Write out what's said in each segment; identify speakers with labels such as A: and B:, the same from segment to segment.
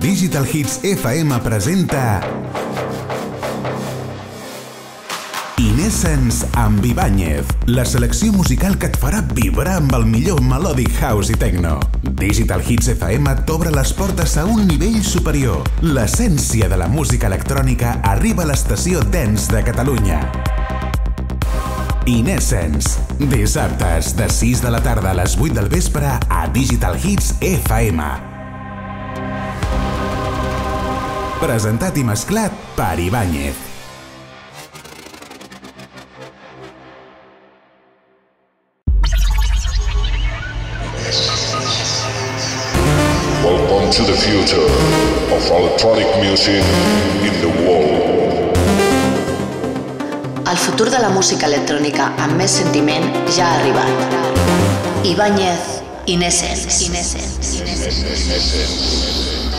A: Digital Hits FM presenta Inessence amb Ibáñez, la selecció musical que et farà vibrar amb el millor melodic house i techno. Digital Hits FM t'obre les portes a un nivell superior. L'essència de la música electrònica arriba a l'estació Dance de Catalunya. Inessence. Dissabtes, de 6 de la tarda a les 8 del vespre a Digital Hits FM. Presentat i mesclat per Ibáñez.
B: Welcome to the future of electronic music in the world.
C: El futur de la música electrònica amb més sentiment ja ha arribat. Ibáñez Inescence.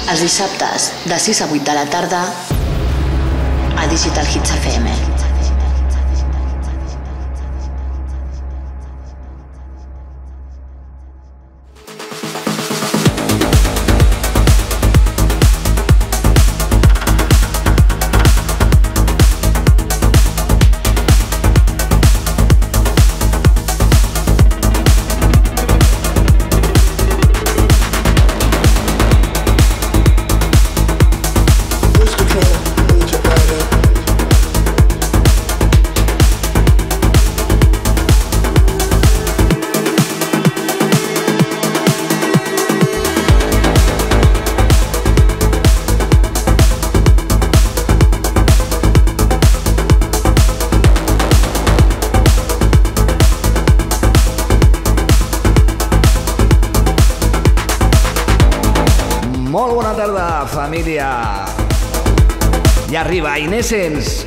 C: Els dissabtes, de 6 a 8 de la tarda, a Digital Hits FM.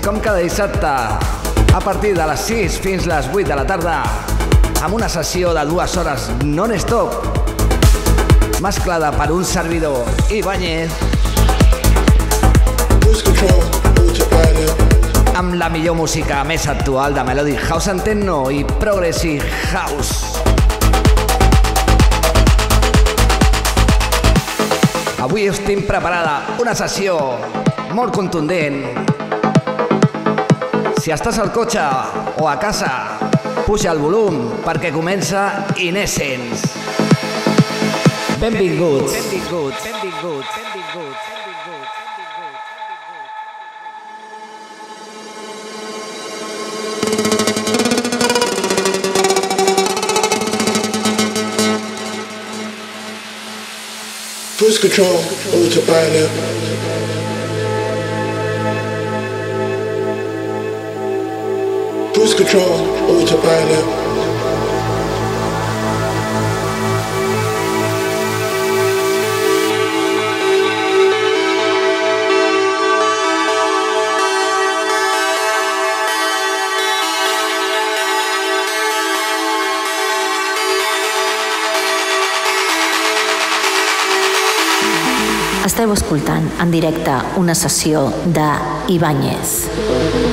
D: Com cada dissabte, a partir de les 6 fins les 8 de la tarda, amb una sessió de dues hores non-stop, mesclada per un servidor, Ibáñez, amb la millor música més actual de Melodic House and Techno i Progressive House. Avui us tinc preparada una sessió molt contundent. Si estàs al cotxe o a casa, puja el volum perquè comença Inescence. Benvinguts. Benvinguts. Benvinguts. Benvinguts.
E: Lose control, hold your body. Lose control.
C: Esteu escoltant en directe una sessió de Ibáñez.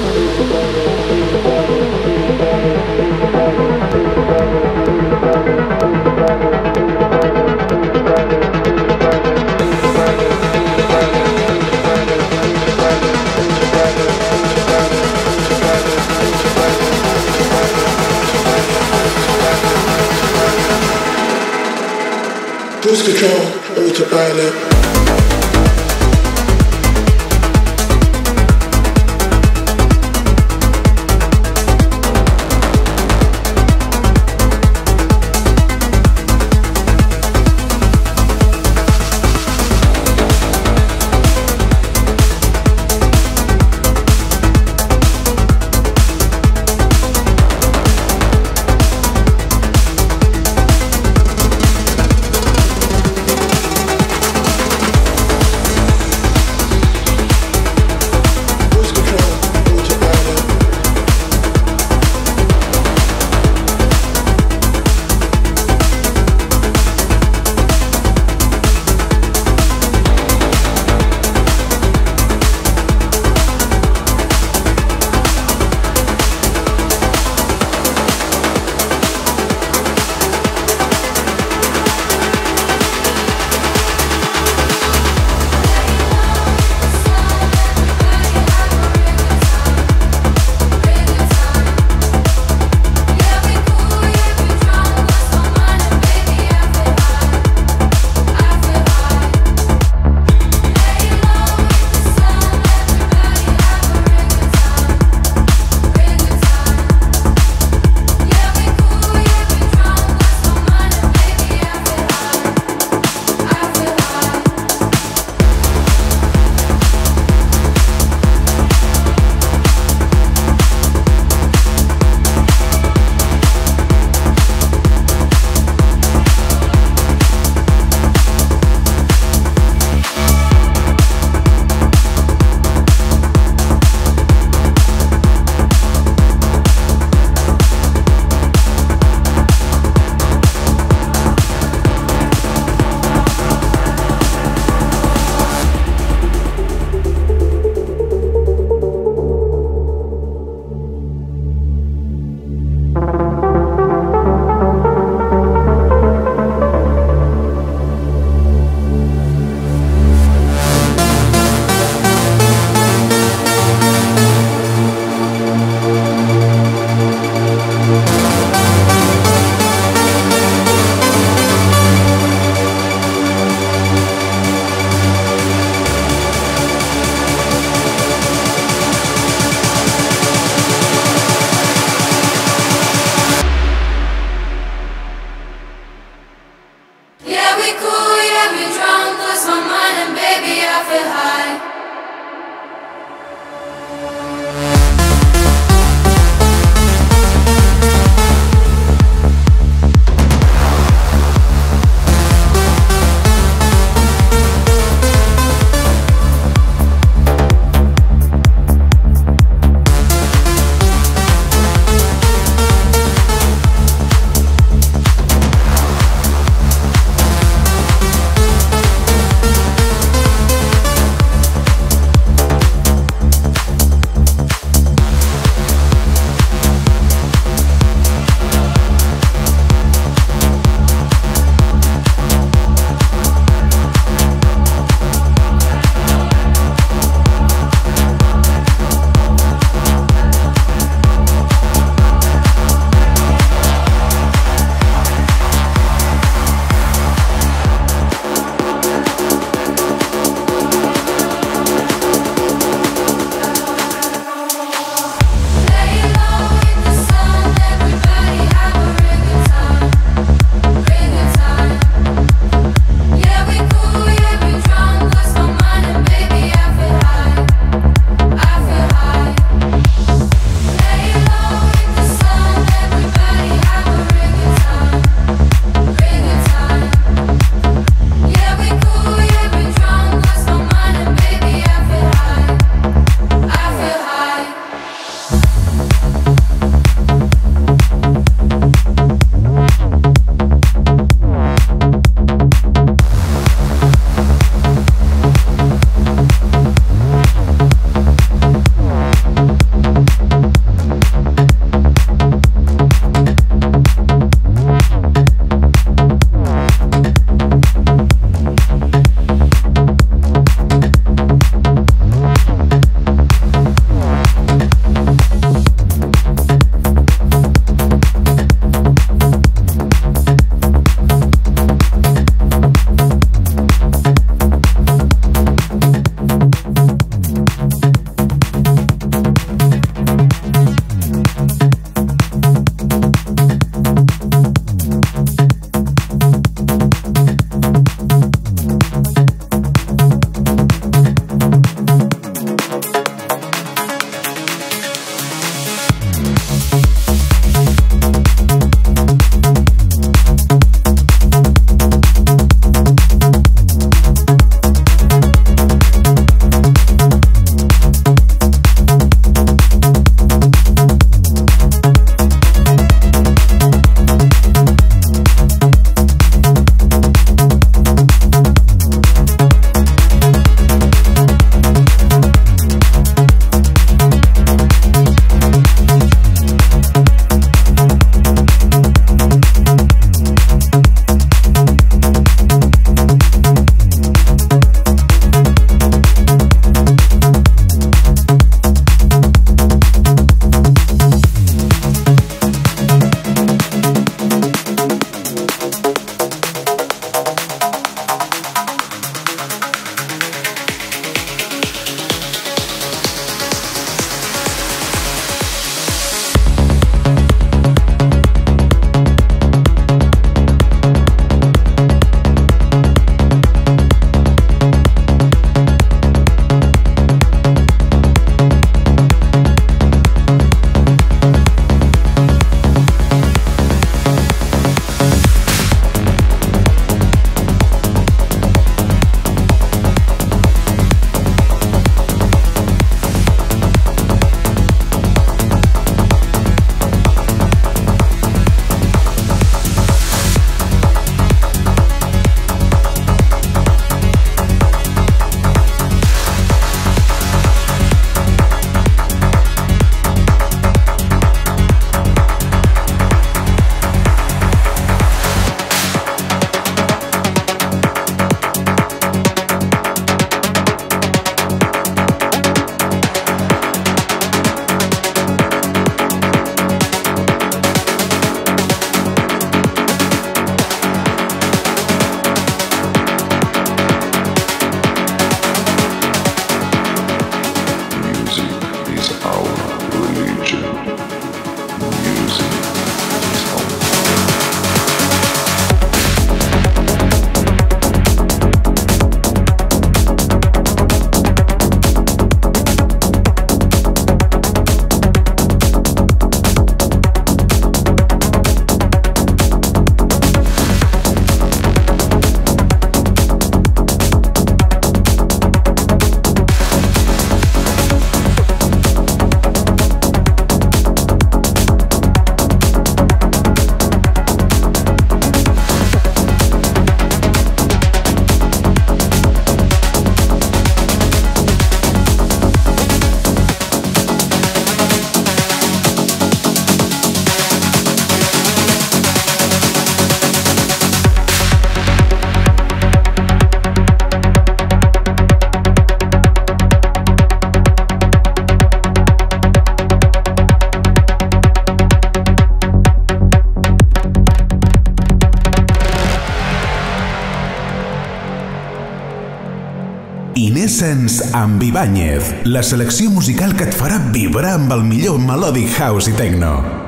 A: Innocence amb Ibáñez, la selecció musical que et farà vibrar amb el millor melodic house i techno.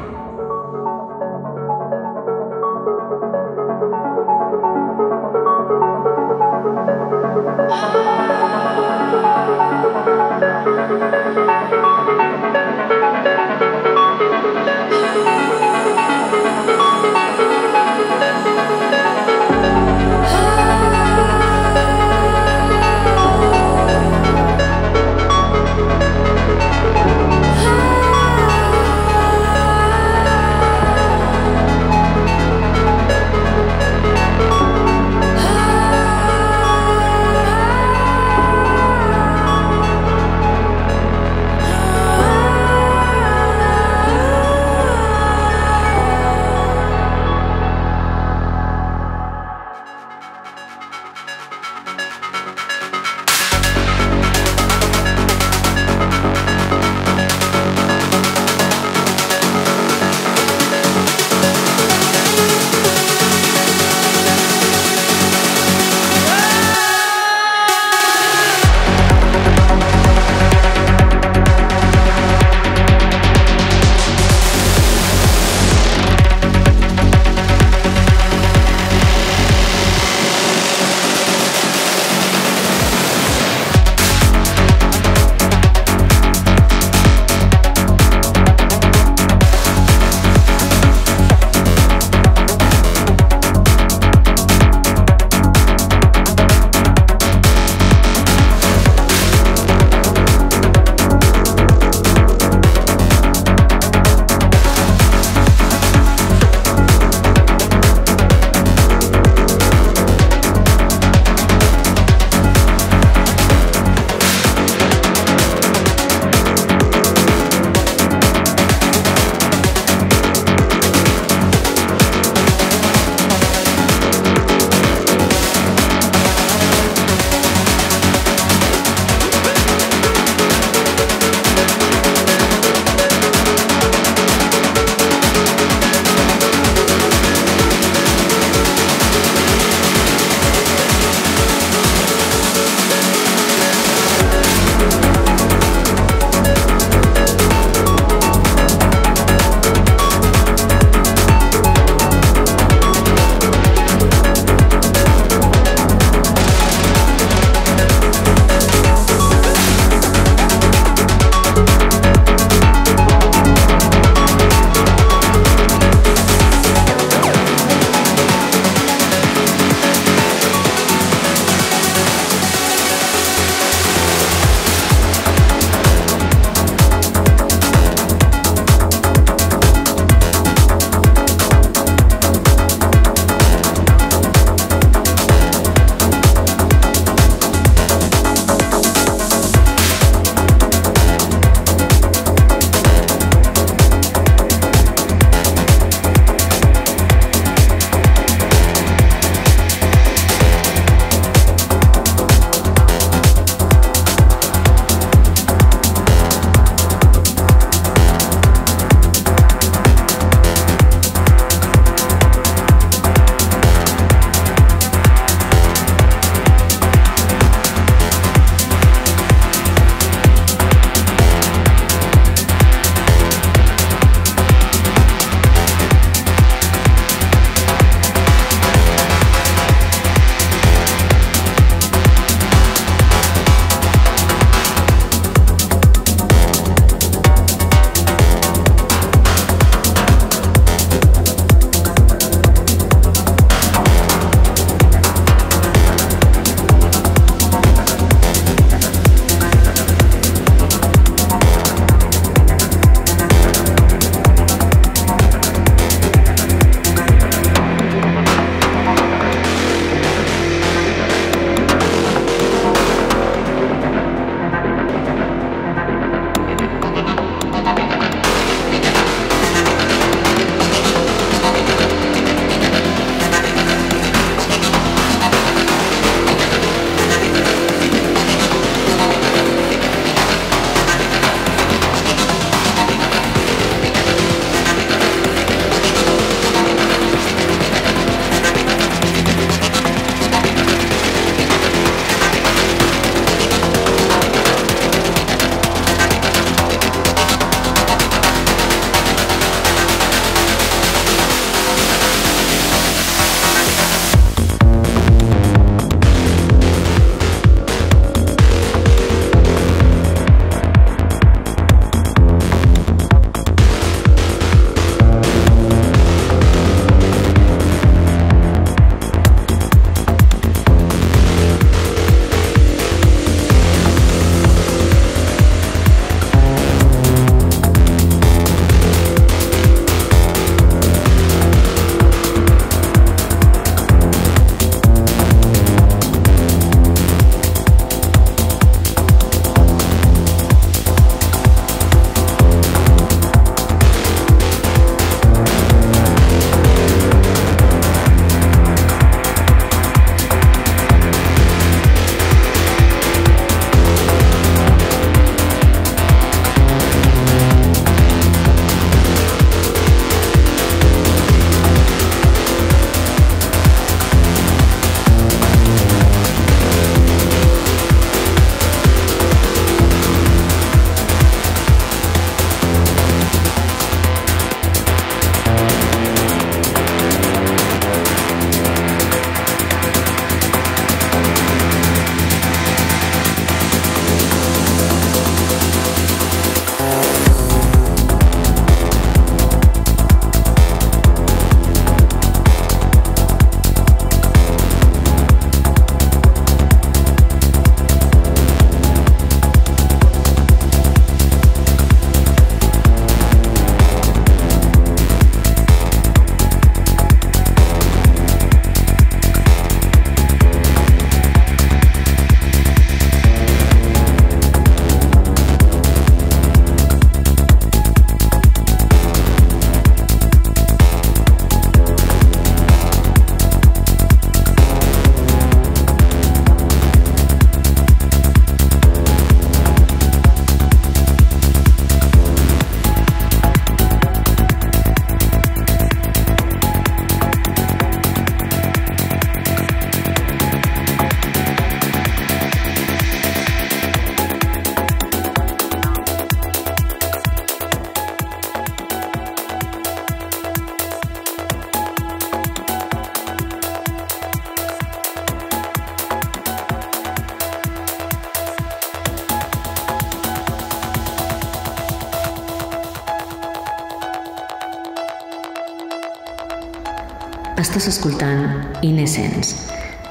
C: Estàs escoltant Innocence,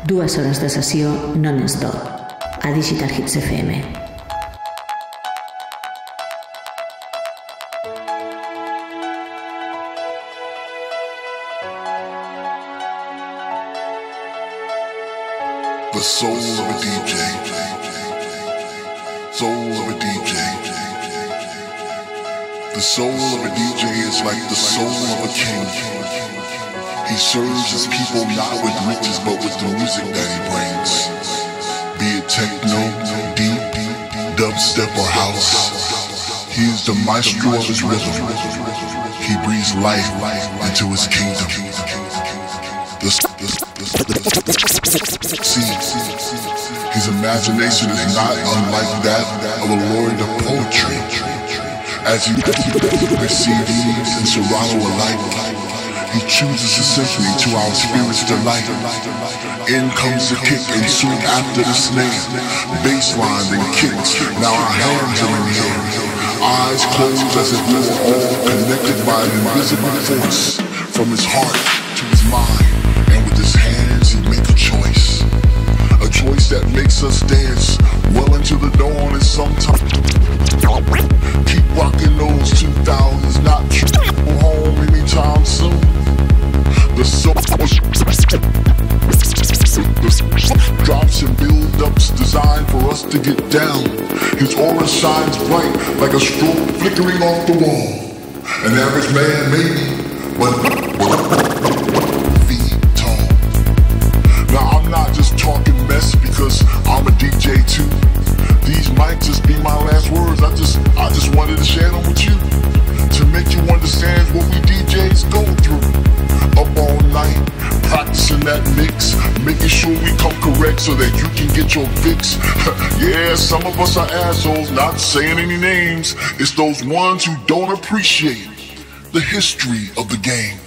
C: dues hores de sessió non-stop a Digital Hits FM.
B: The soul of a DJ. Soul of a DJ. The soul of a DJ is like the soul of a king. He serves his people not with riches but with the music that he brings. Be it techno, deep, dubstep, or house. He is the maestro of his rhythm. He breathes life into his kingdom. The, the, the, See, his imagination is not unlike that of a lord of poetry. As he receives and Serrano alike, he chooses a symphony to our spirit's delight. In comes the kick, and soon after the snare, bass line then kicks. Now our hands are in the air, eyes closed as if we were all connected by an invisible force. From his heart to his mind, and with his hands he make a choice. A choice that makes us dance well into the dawn and sometimes keep rocking those 2000s, not home anytime soon. The soul drops and build-ups designed for us to get down. His aura shines bright like a strobe flickering off the wall. An average man maybe, but feet tall. Now I'm not just talking mess because I'm a DJ too. These might just be my last words. I just I just wanted to share them with you to make you understand what we DJs go night, practicing that mix, making sure we come correct so that you can get your fix. yeah, some of us are assholes, not saying any names. It's those ones who don't appreciate the history of the game.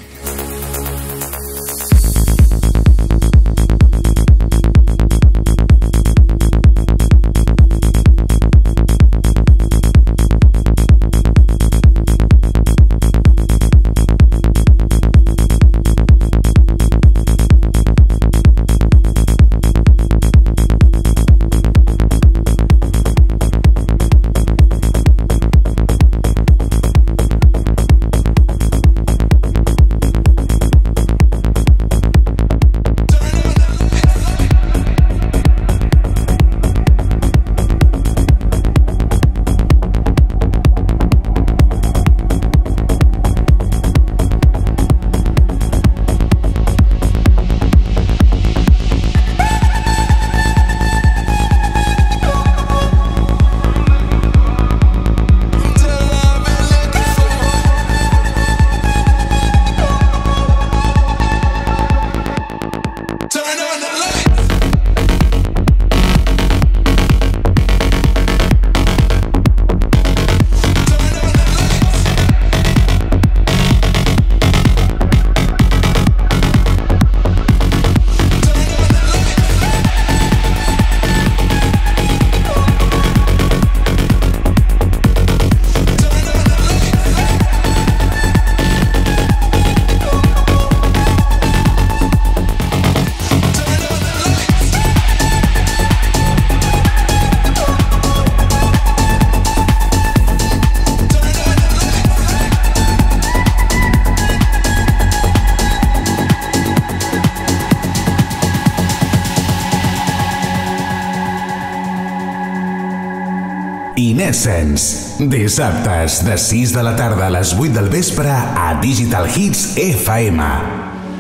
A: Dissabtes, de 6 de la tarda a les 8 del vespre a Digital Hits FM.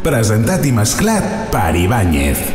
A: Presentat i mesclat per Ibáñez.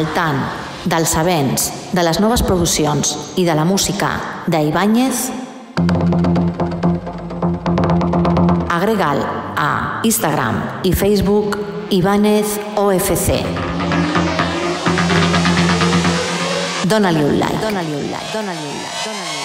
C: Al tant dels events, de les noves produccions i de la música d'Ibáñez, agrega'l a Instagram i Facebook Ibáñez OFC. Dóna-li un like. Dóna-li un like. Dóna-li un like. Dóna Des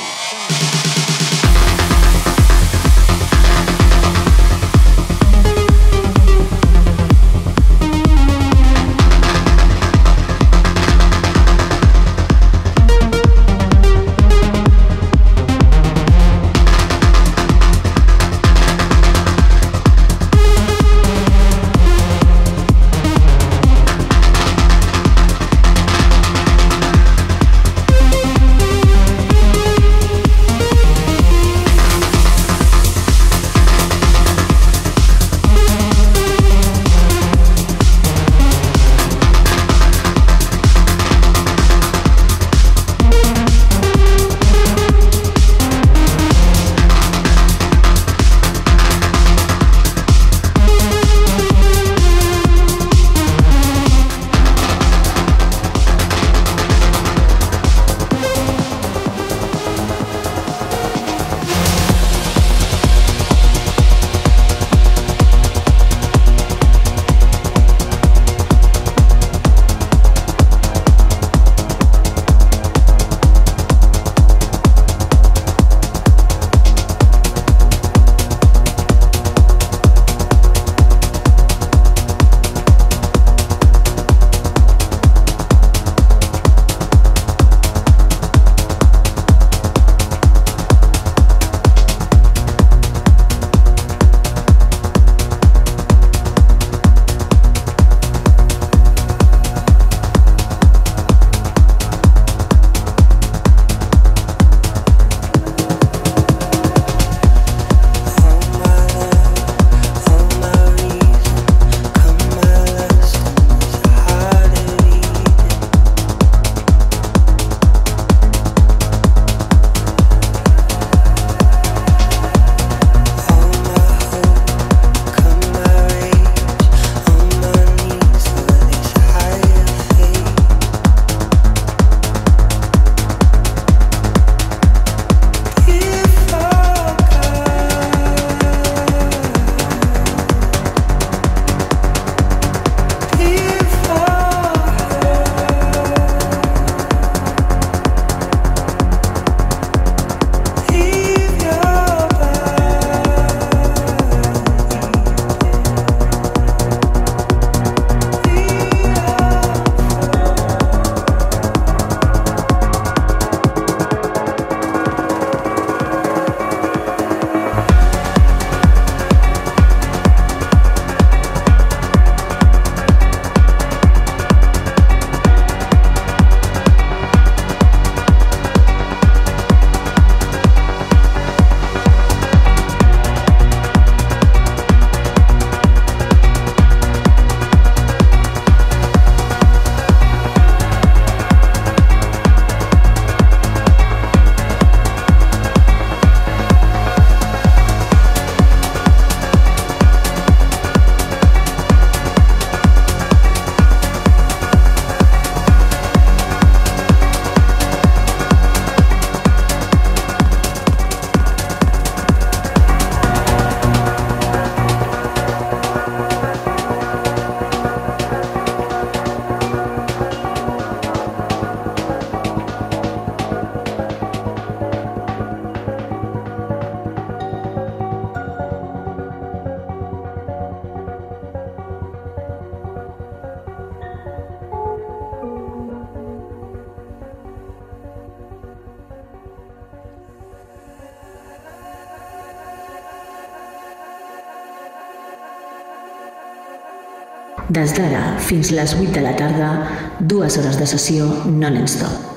C: d'ara fins les 8 de la tarda, dues hores de sessió non-stop.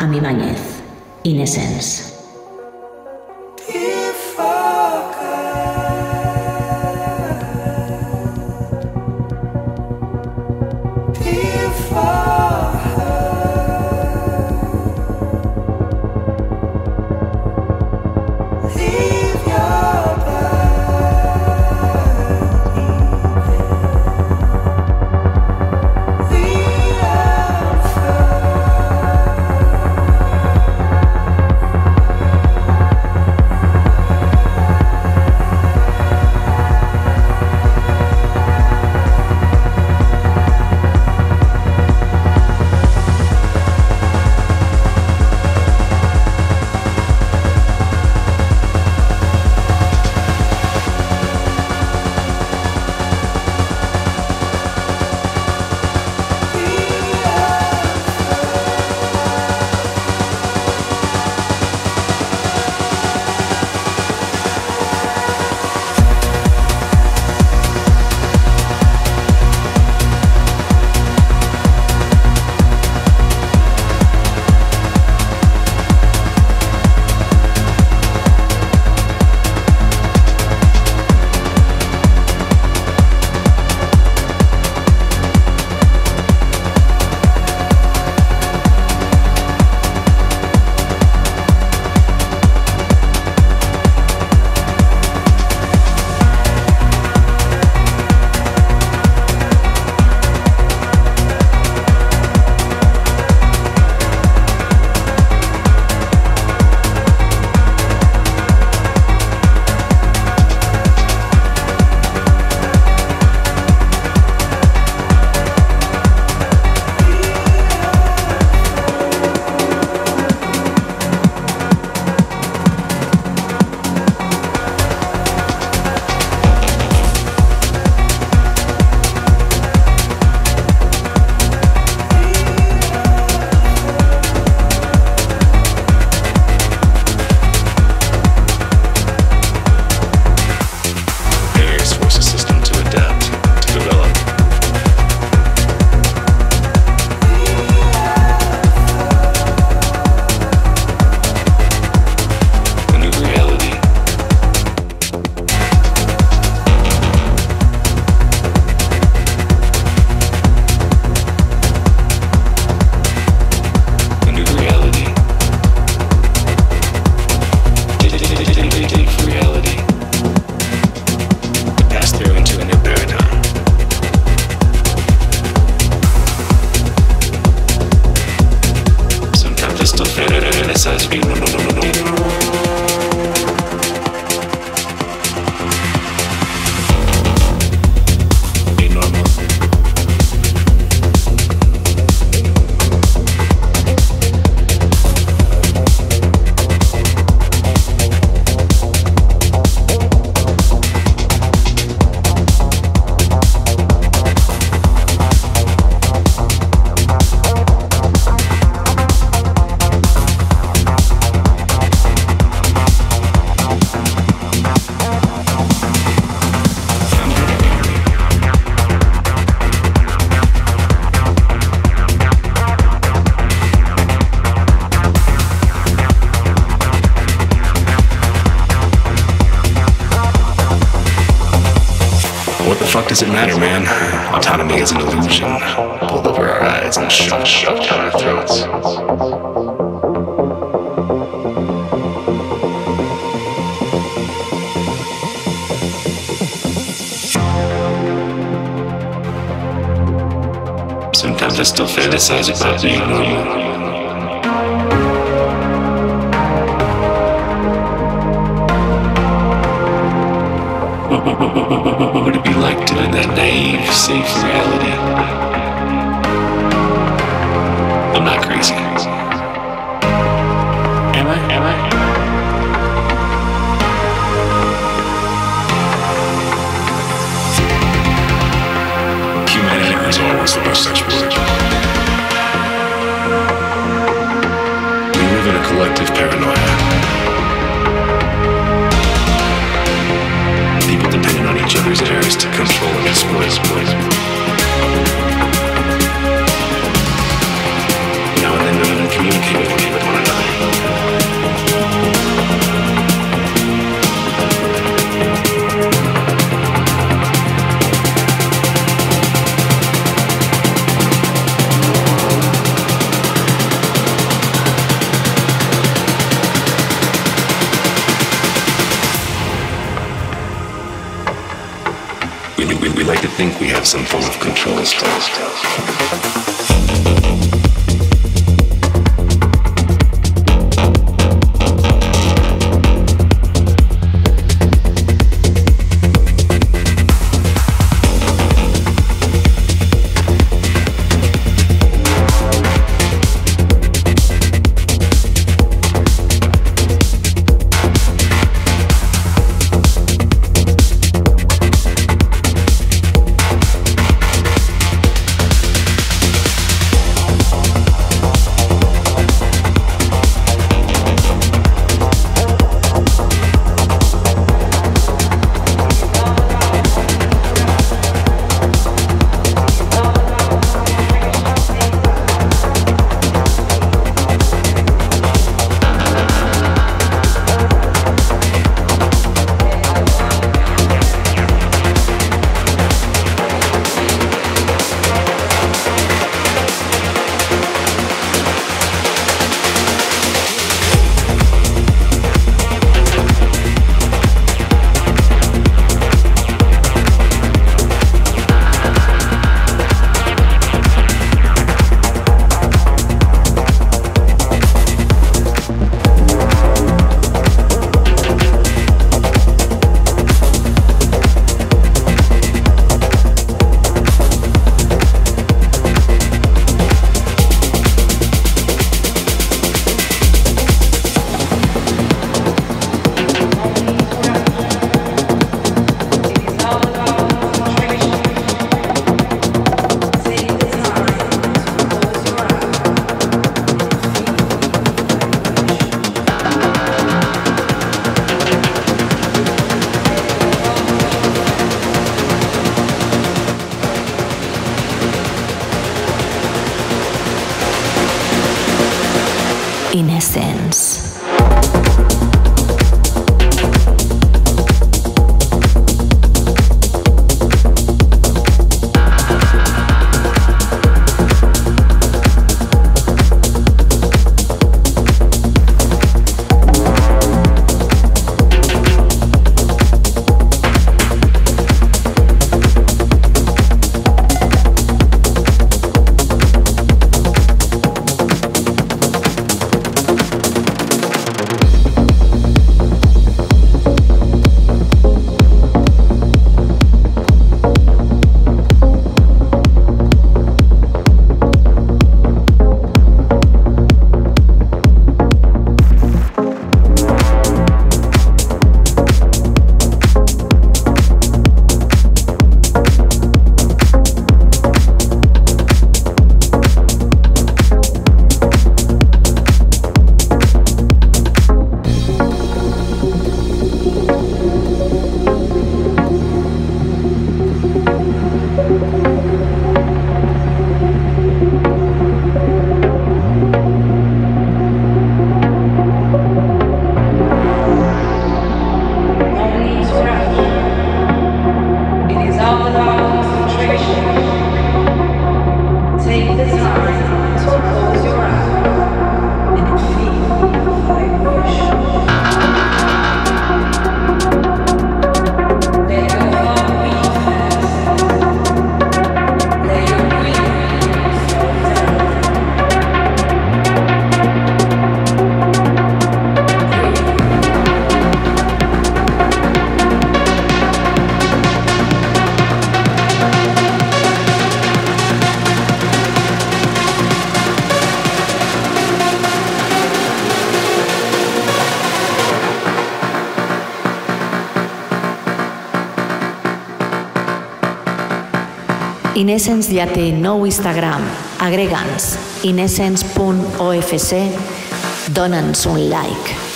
C: Amb Ibáñez, Innocence.
F: Does it matter, man? Autonomy is an illusion, pulled over our eyes and shoved, shoved down our throats. Sometimes I still fantasize about being normal. What would it be like to in that naive, safe reality? I'm not crazy. Am I? Am I? Humanity is always the most exploited. We live in a collective paranoia. Areas to control and exploit. Now think we have some form of control still.
G: Inescence ja té nou Instagram. Agrega'ns inescence.ofc, dona'ns un like.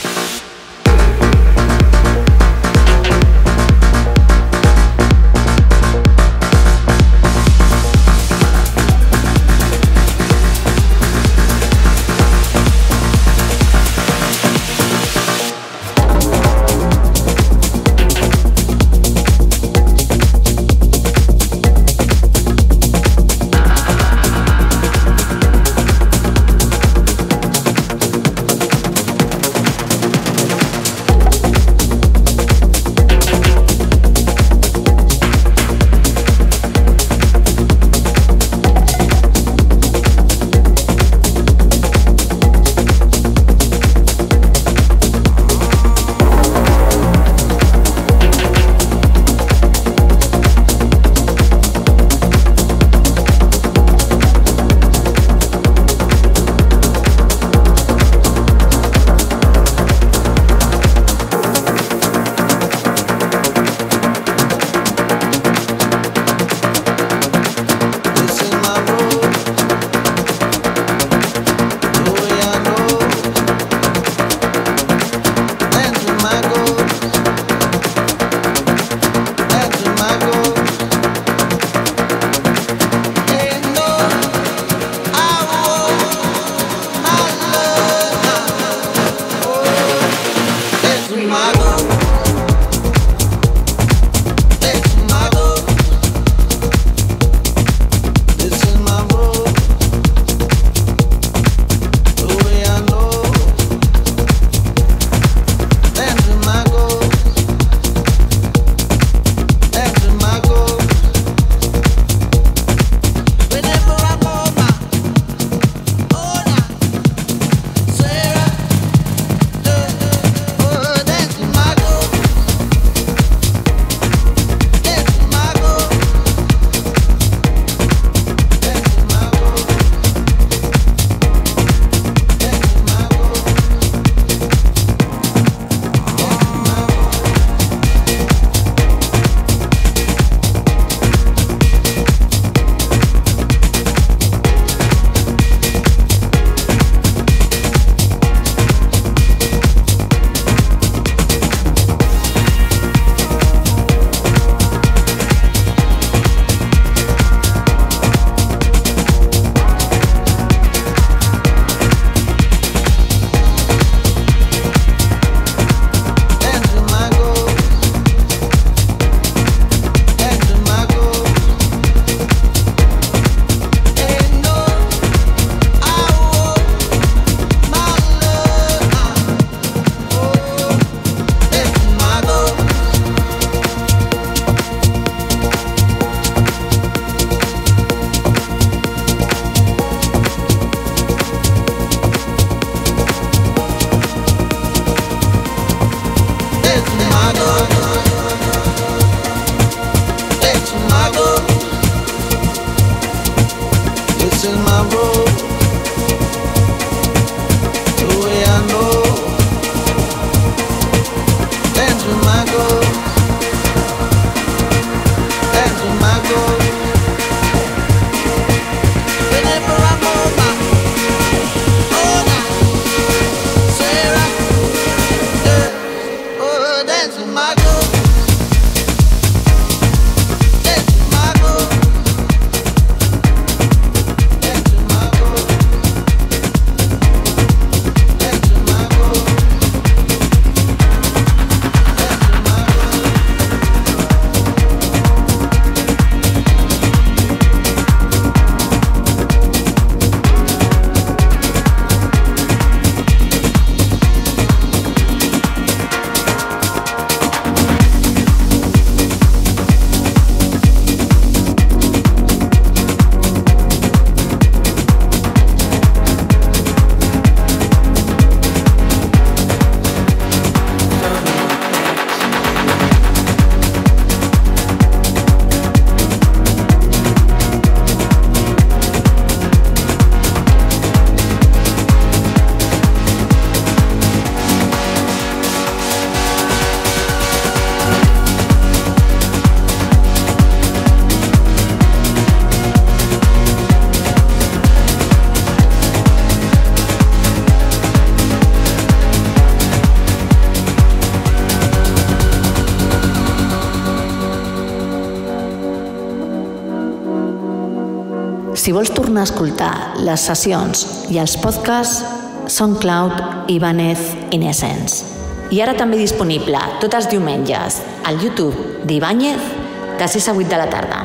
C: Escoltar les sessions i els podcasts, SoundCloud, Ibanez, Innocence. I ara també disponible tots els diumenges al YouTube d'Ibáñez de 6 a 8 de la tarda.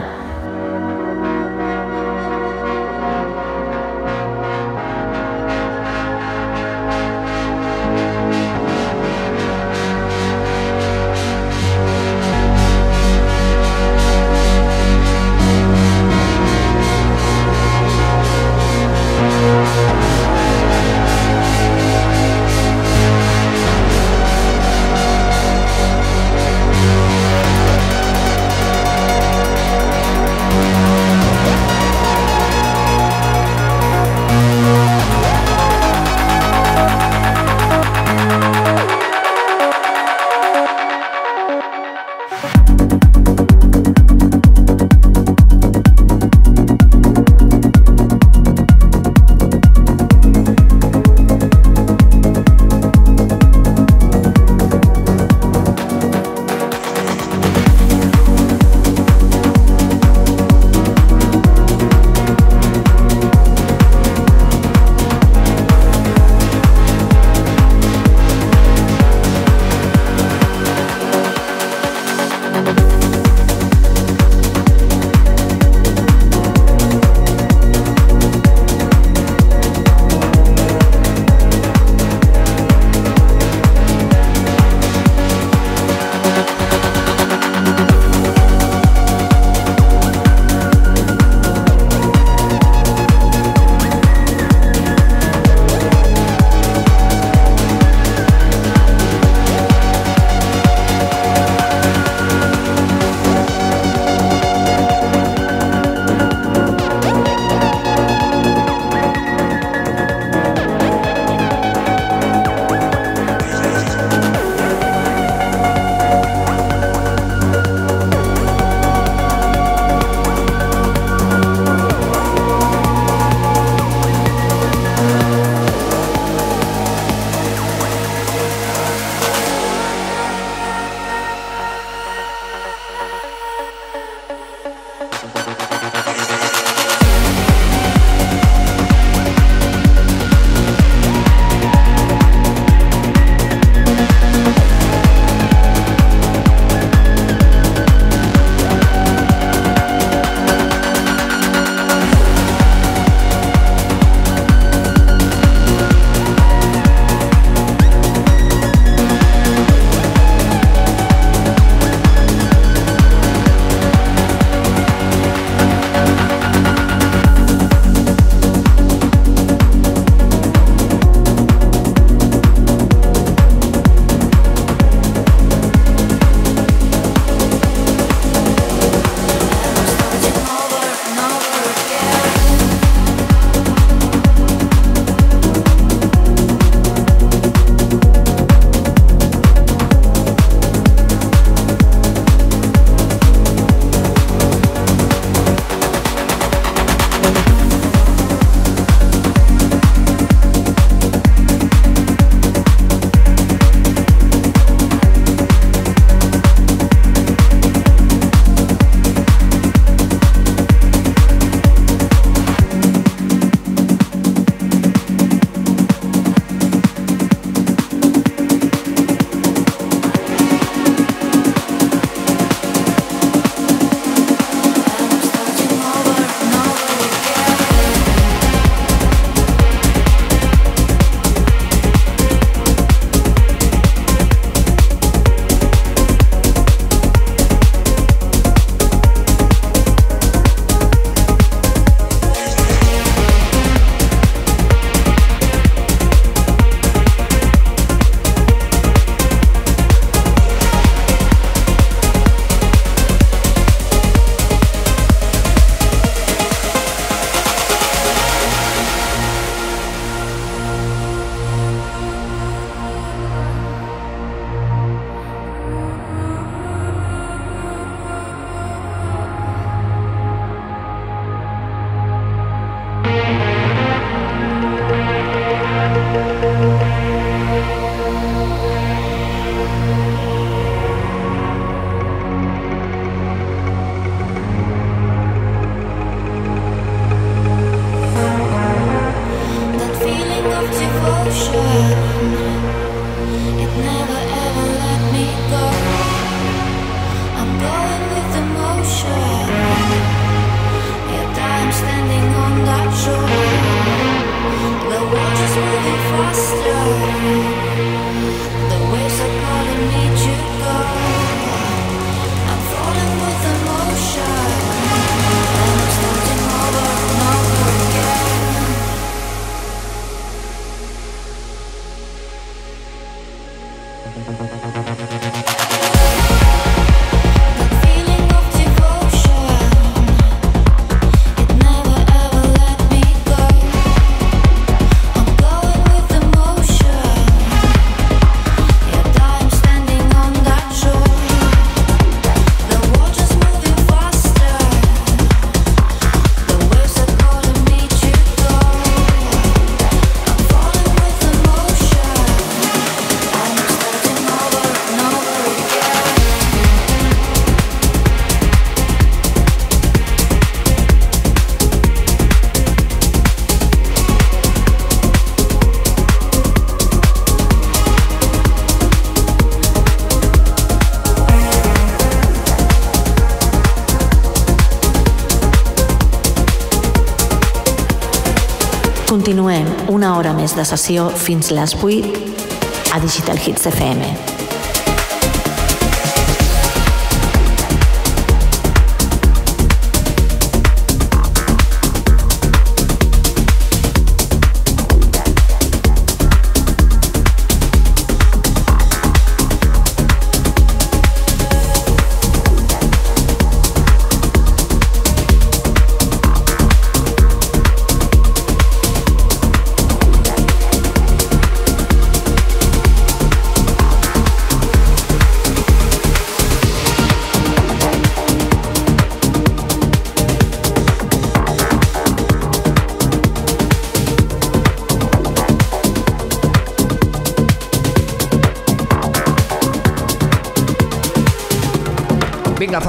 C: Continuem una hora més de sessió fins les 8 a Digital Hits FM.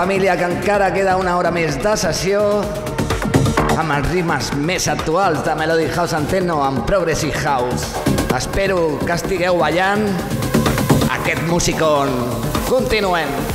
D: Família, que encara queda una hora més de sessió amb els ritmes més actuals de Melody House and Techno amb Progressive House. Espero que estigueu ballant aquest musicon. Continuem.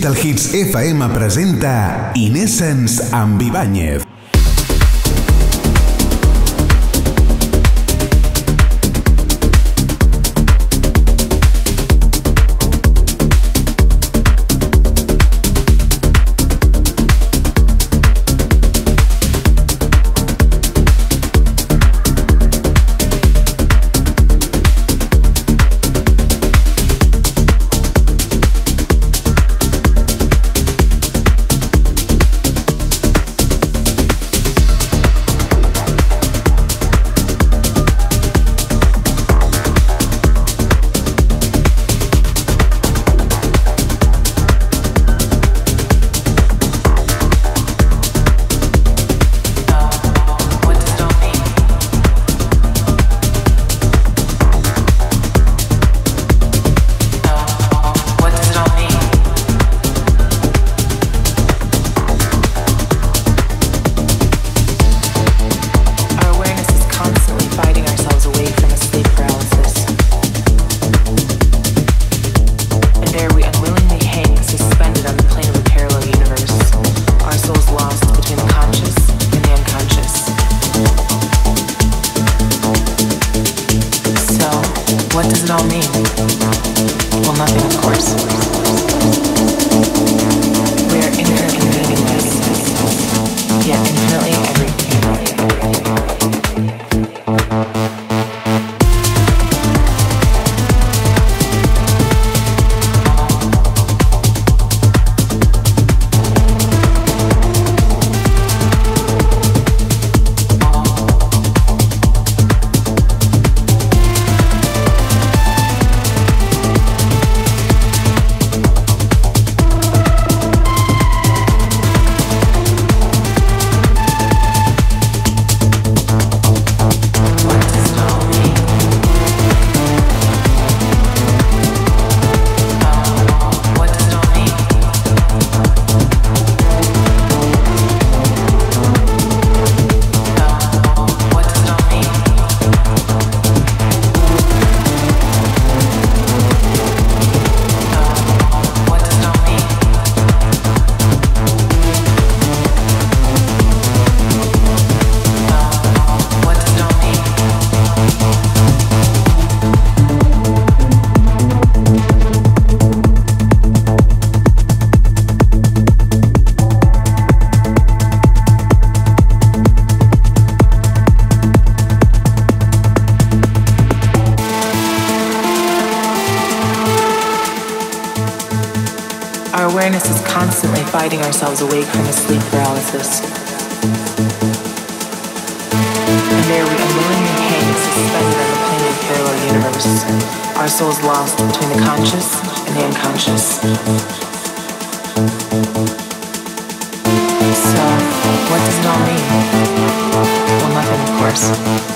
H: Digital Hits FM presenta Inessence amb Ibáñez. Our souls lost between the conscious and the unconscious. So, what does it all mean? Well, nothing, of course.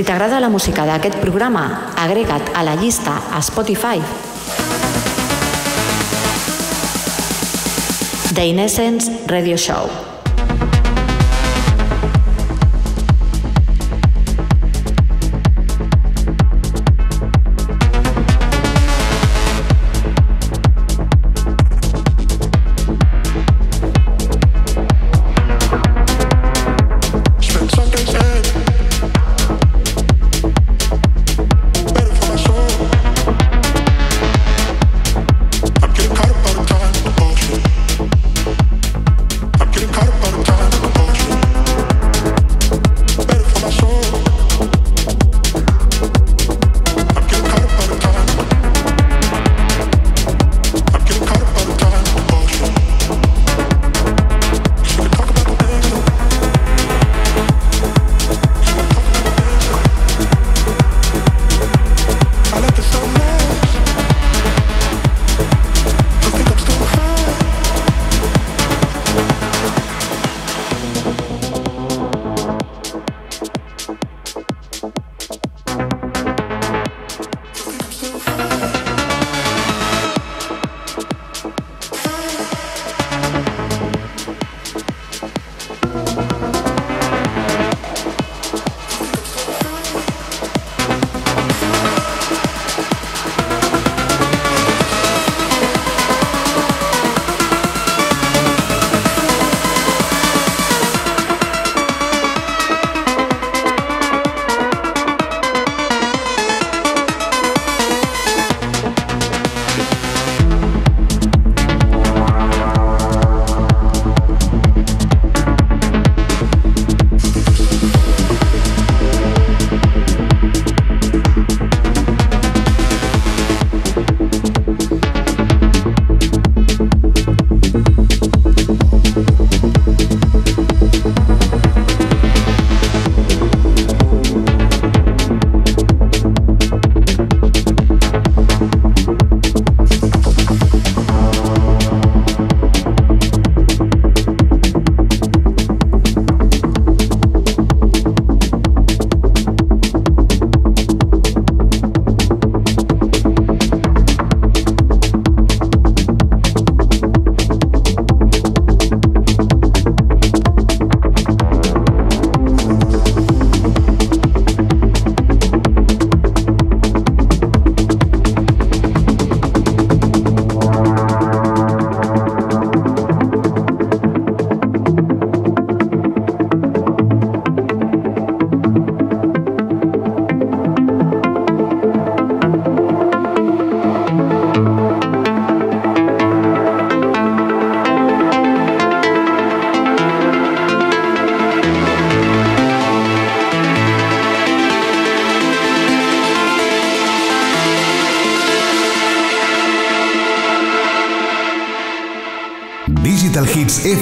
C: Si t'agrada la música d'aquest programa, agrega't a la llista a Spotify. The Innocence Radio Show.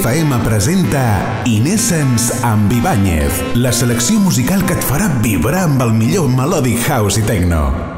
A: FM presenta Innocence amb Ibáñez, la selecció musical que et farà vibrar amb el millor melodic house i techno.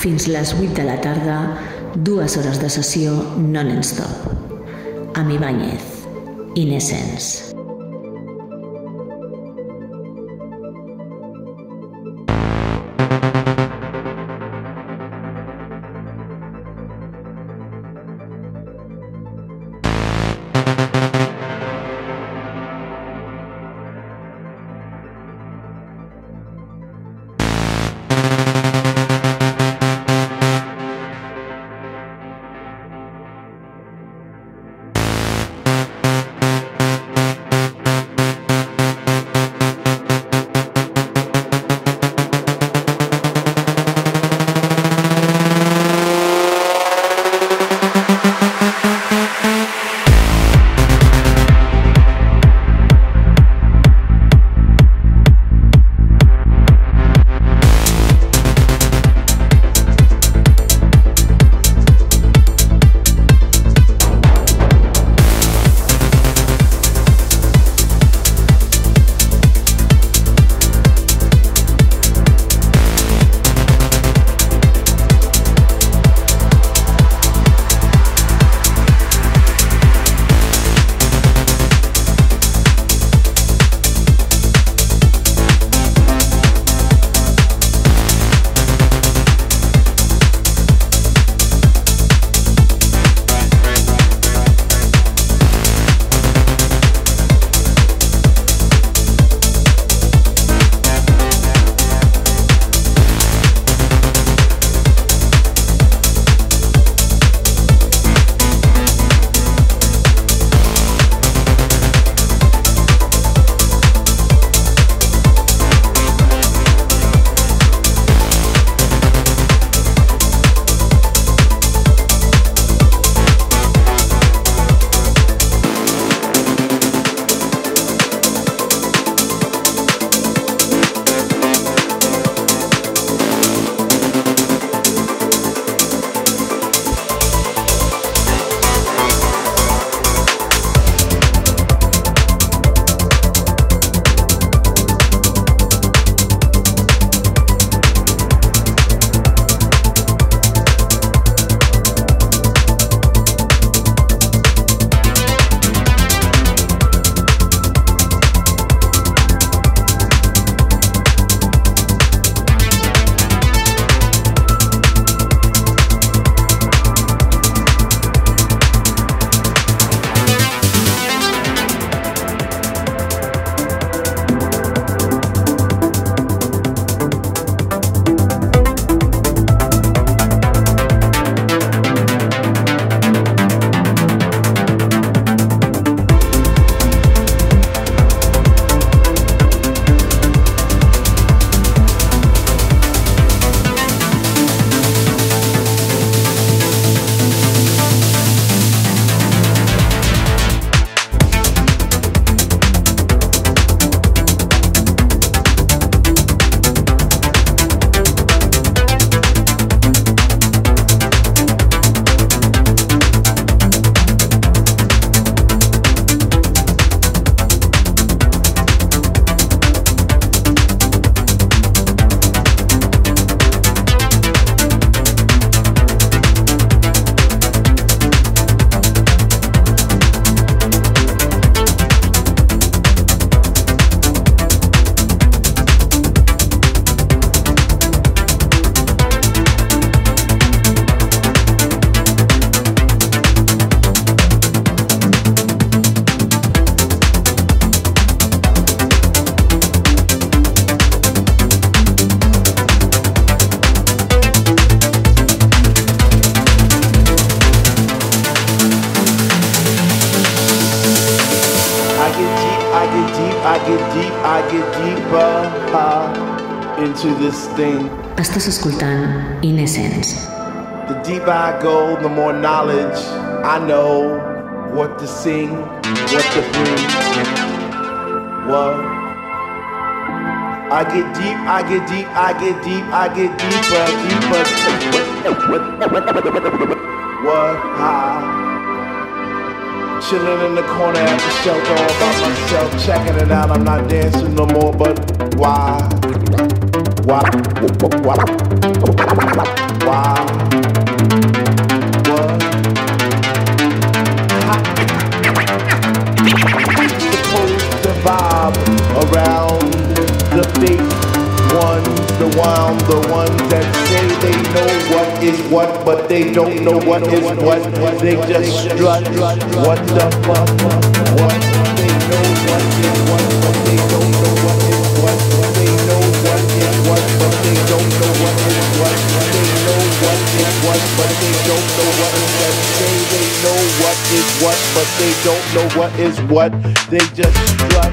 C: Fins les 8 de la tarda, dues hores de sessió non-stop. Amb Ibáñez, Innocence.
I: I get deep, I get deep, I get deeper, deeper. What? How? Chilling in the corner at the shelter all by myself, checking it out. I'm not dancing no more, but why? Why? Why? Wow. What? To vibe around the big ones, the one, the ones that say they know what is what, but they don't know what is what. They just strut. What the fuck? What? They know what is what, but they don't know what is what. They know what is what, but they don't know what is what. They know what is what, but they don't know what is what. Say they know what is what, but they don't know what is what. They just strut.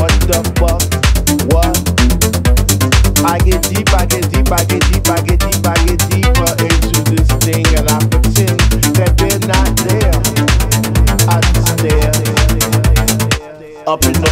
I: What the fuck? I get deep, I get deep, I get deep, I get deep, I get deeper into this thing, and I pretend that they're not there. I stare up in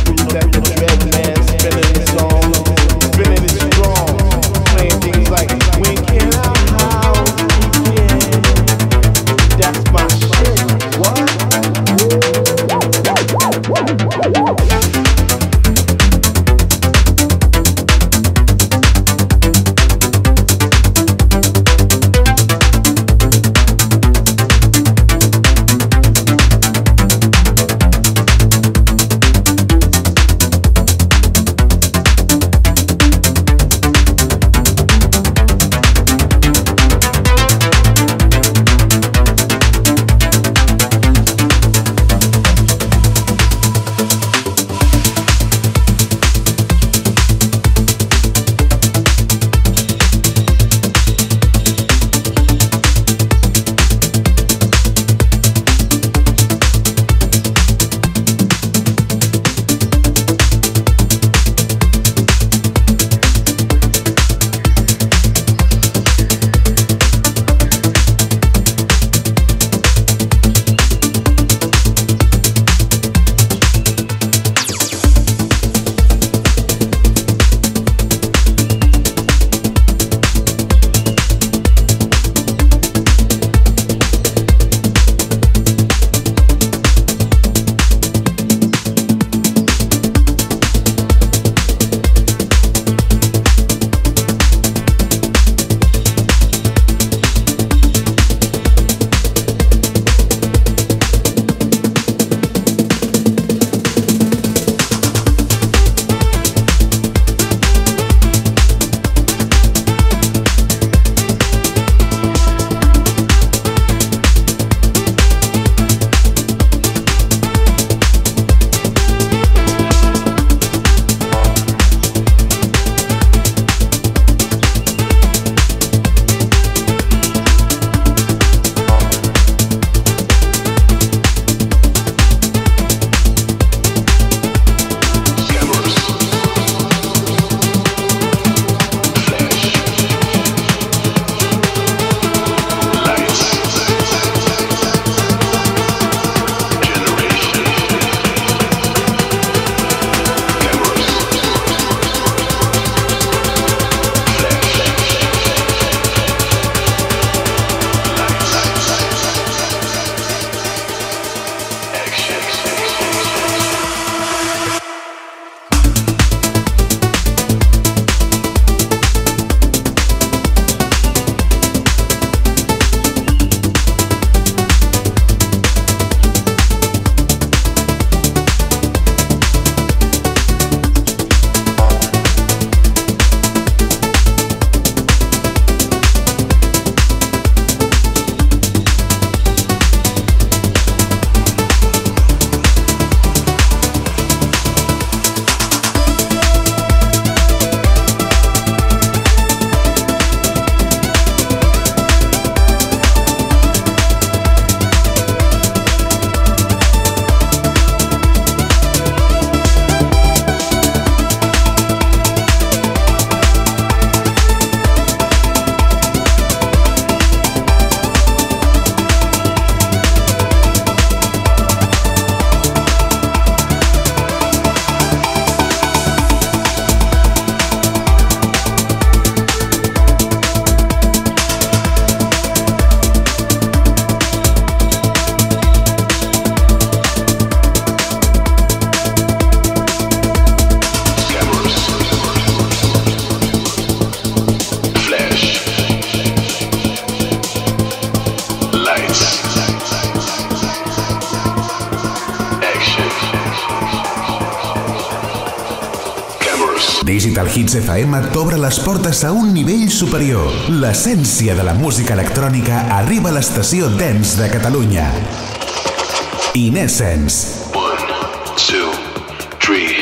A: Hits FM t'obre les portes a un nivell superior. L'essència de la música electrònica arriba a l'estació Dance de Catalunya. In Essence.
J: One, two, three,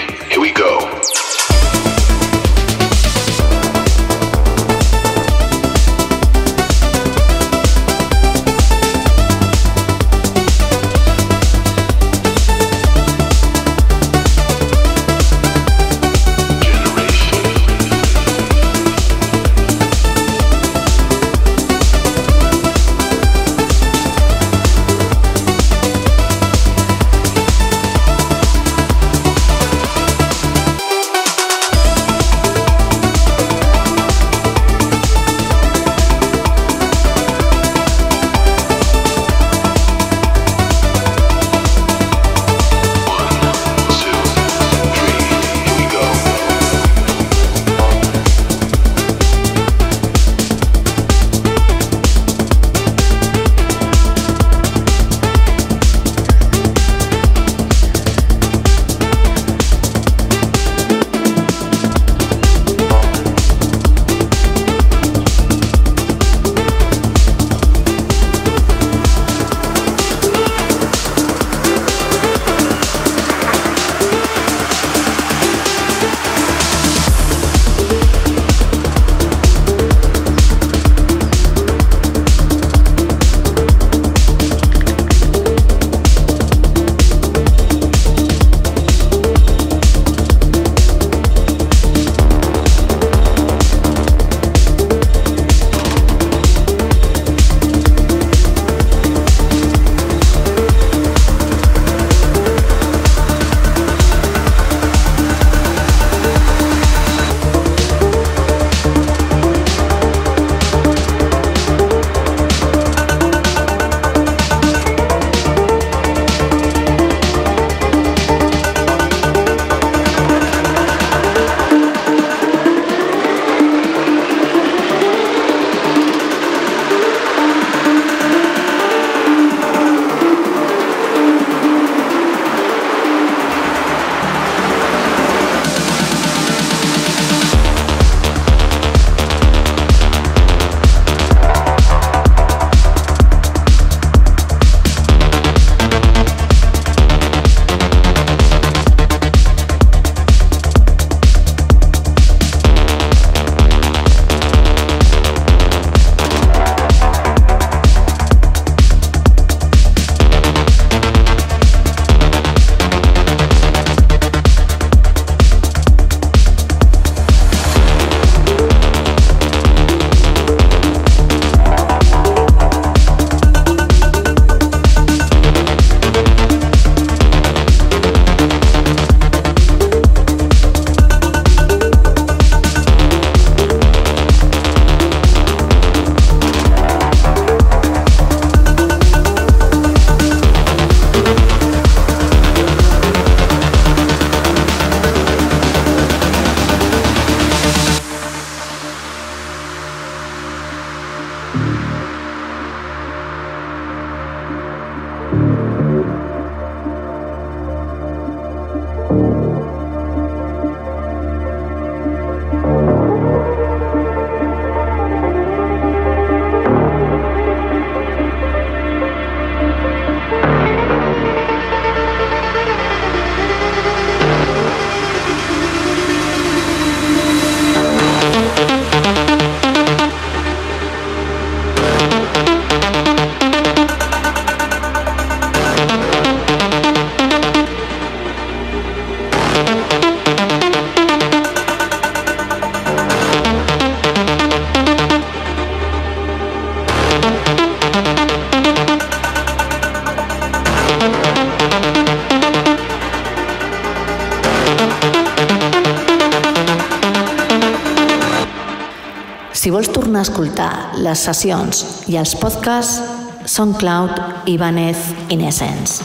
C: escoltar les sessions i els podcasts, SoundCloud Ibanez in Essence.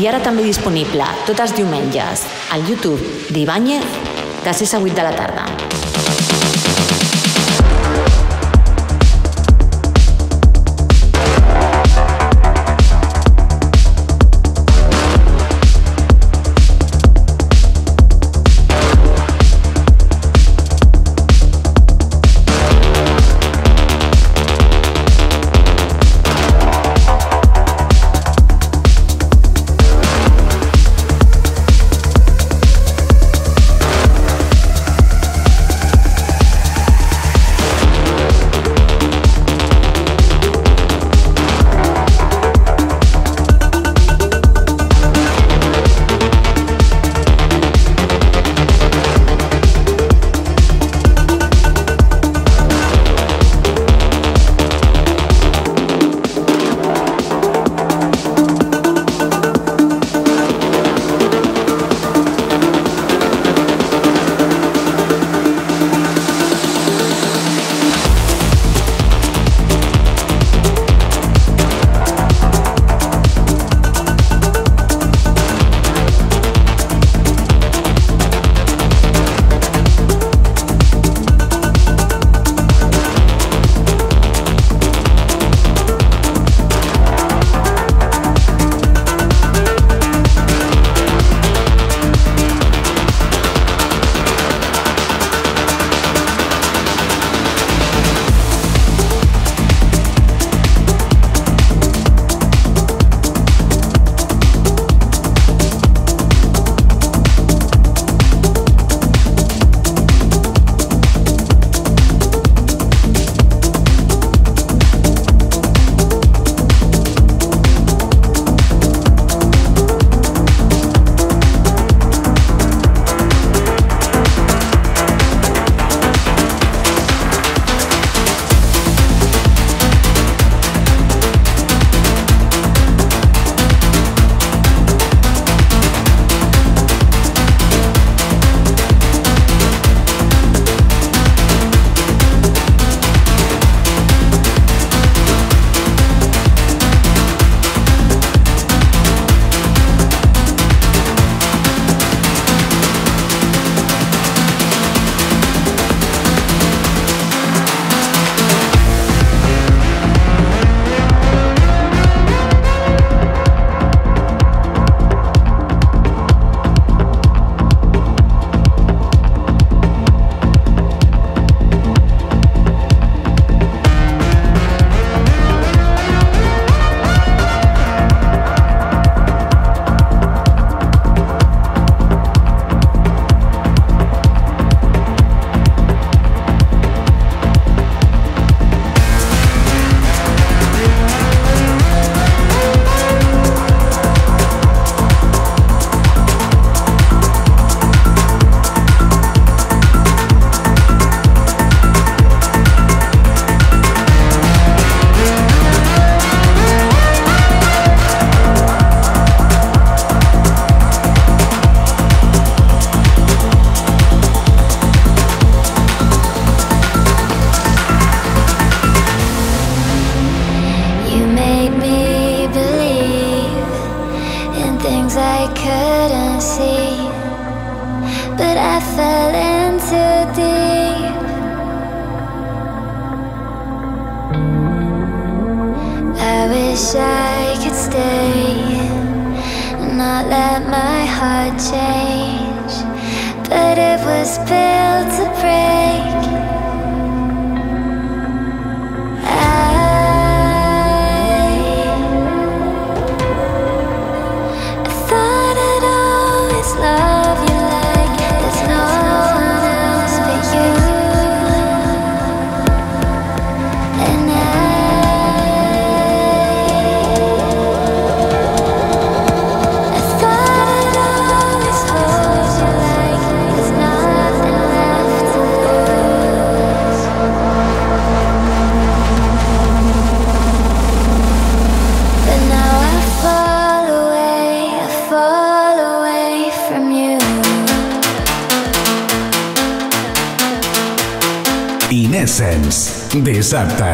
C: I ara també disponible tots els diumenges al YouTube d'Ibáñez de 6 a 8 de la tarda.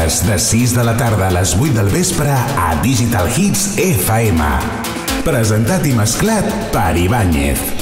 A: dimecres de 6 de la tarda a les 8 del vespre a Digital Hits FM. Presentat i mesclat per Ibáñez.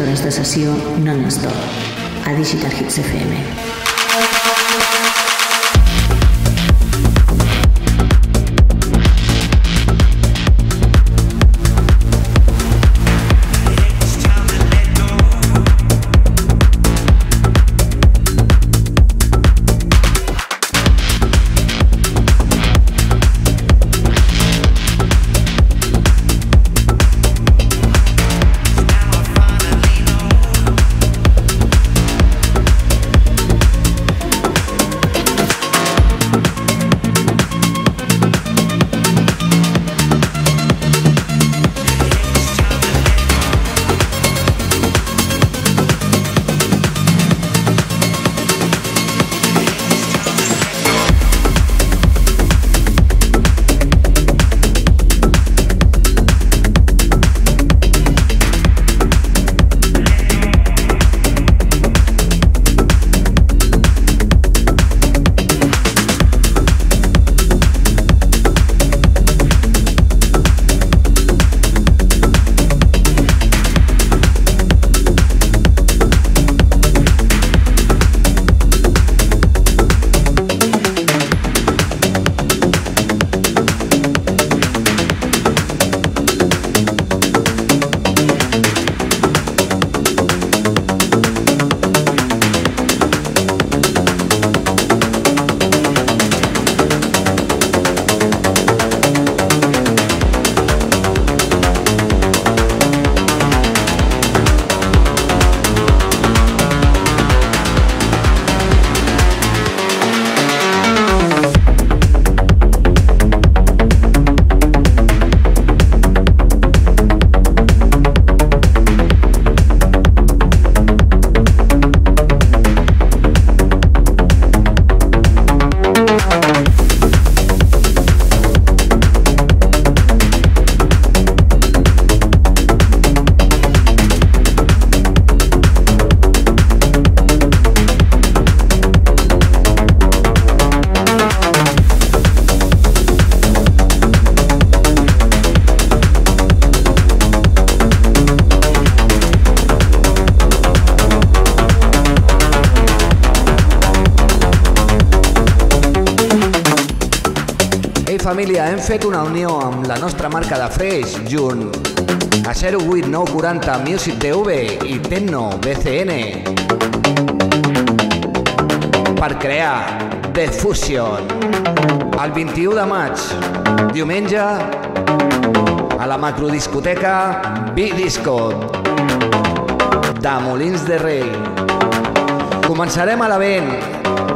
C: Hores de sessió non-stop
D: família, hem fet una unió amb la nostra marca de Fresh junt a 08940 Music TV i Tecno BCN per crear The Fusion. El 21 de maig, diumenge, a la macrodiscoteca B-Disco de Molins de Rei. Començarem a la vent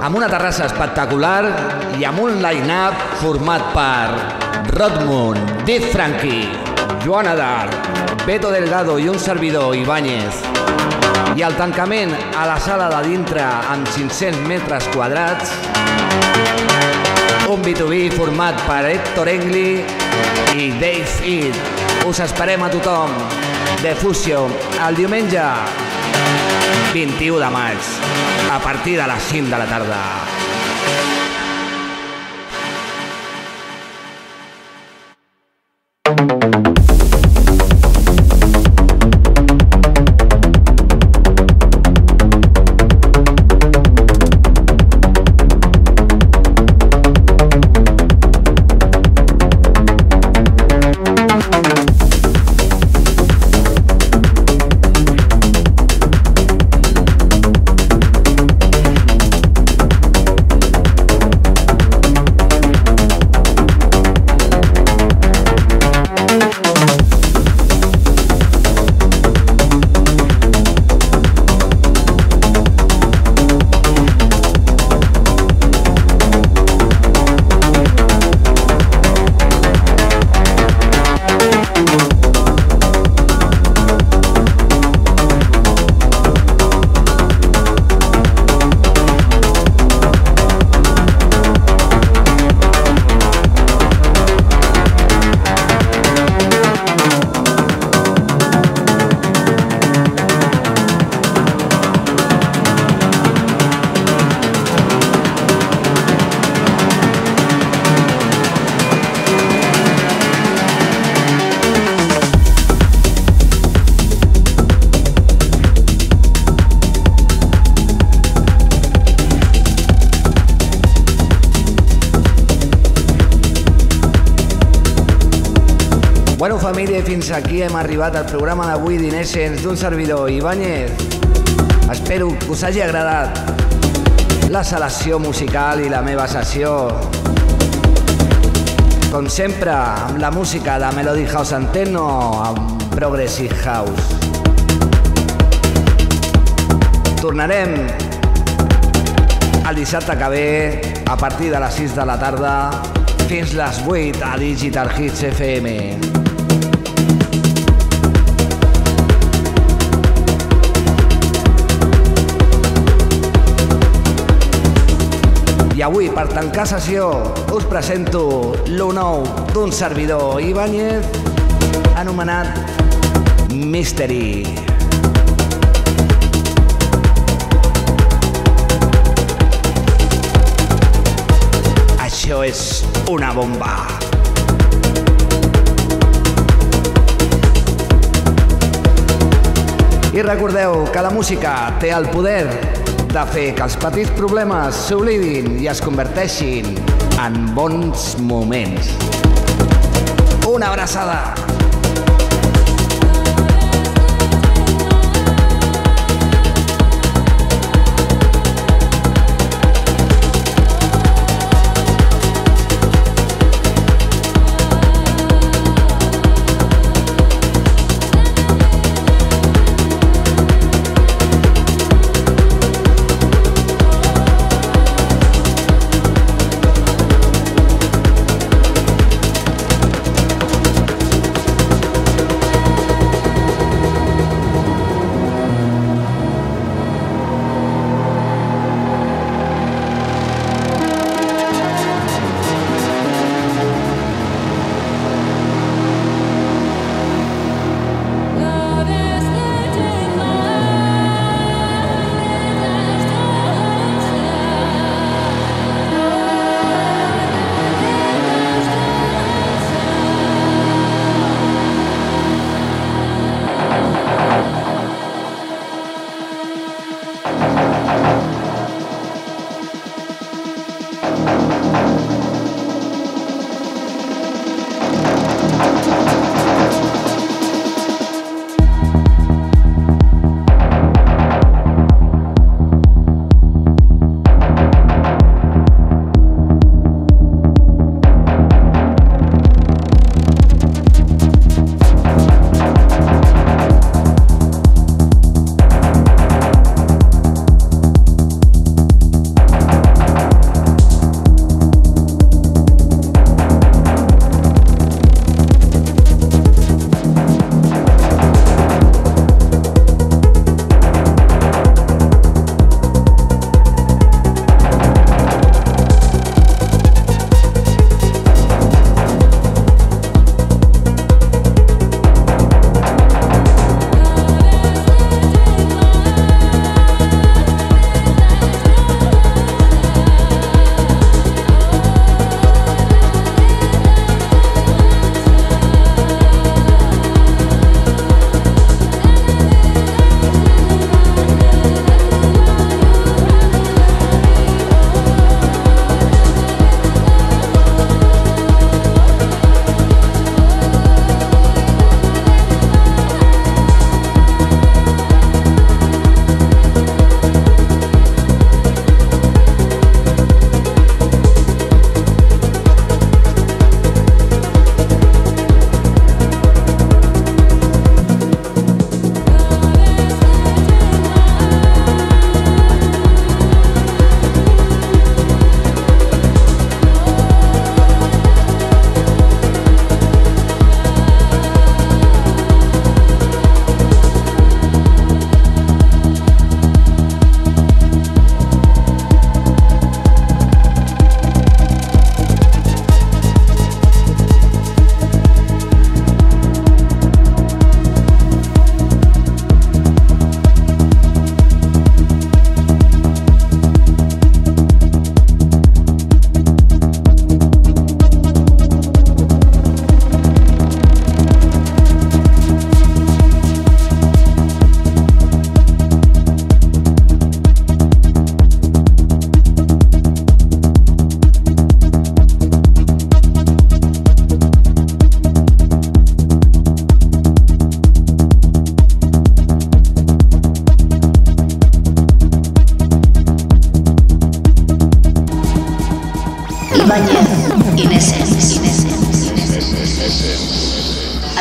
D: amb una terrassa espectacular i amb un line-up format per Rodmund, Dave Frankie, Joan Adar, Beto Delgado i un servidor, Ibáñez. I el tancament a la sala de dintre amb 500 metres quadrats, un B2B format per Héctor Engli i Dave Eid. Us esperem a tothom de Fusió el diumenge 21 de maig a partir de les 5 de la tarda. Fins aquí hem arribat al programa d'avui d'Inessence d'un servidor, Ibáñez. Espero que us hagi agradat la selecció musical i la meva sessió. Com sempre, amb la música de Melody House Anteno, amb Progressive House. Tornarem el dissabte que ve a partir de les 6 de la tarda fins les 8 a Digital Hits FM. Avui, per tancar sessió, us presento lo nou d'un servidor Ibáñez anomenat Mystery. Això és una bomba. I recordeu que la música té el poder de fer que els petits problemes s'oblidin i es converteixin en bons moments. Una abraçada!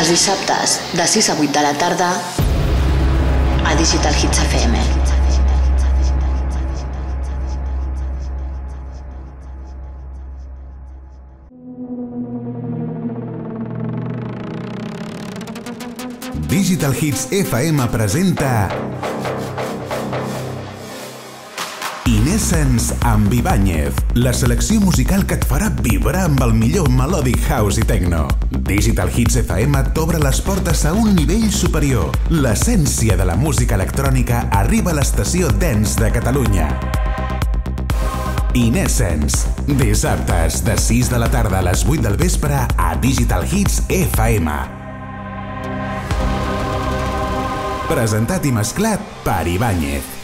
C: Els dissabtes, de 6 a 8 de la tarda, a Digital Hits FM.
A: Digital Hits FM presenta Innocence amb Ibáñez, la selecció musical que et farà vibrar amb el millor melodic house i techno. Digital Hits FM t'obre les portes a un nivell superior. L'essència de la música electrònica arriba a l'estació Dance de Catalunya. Innocence, dissabtes de 6 de la tarda a les 8 del vespre a Digital Hits FM. Presentat i mesclat per Ibáñez.